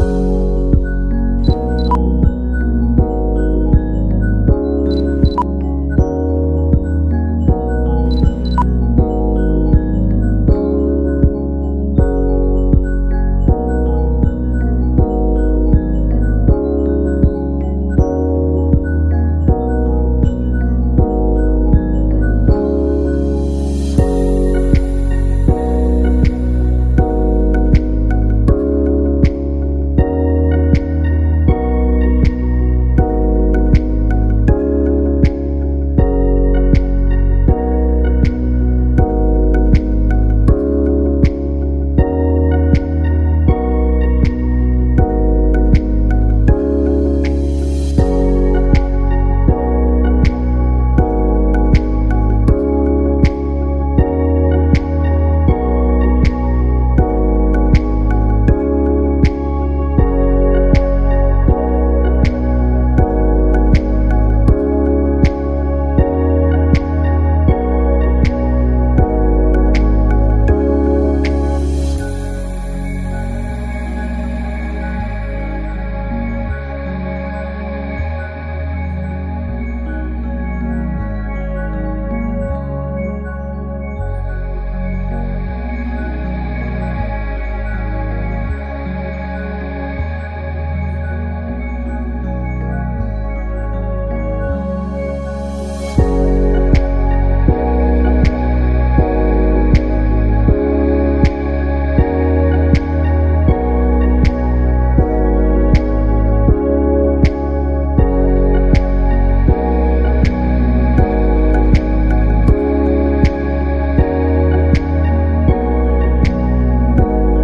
you.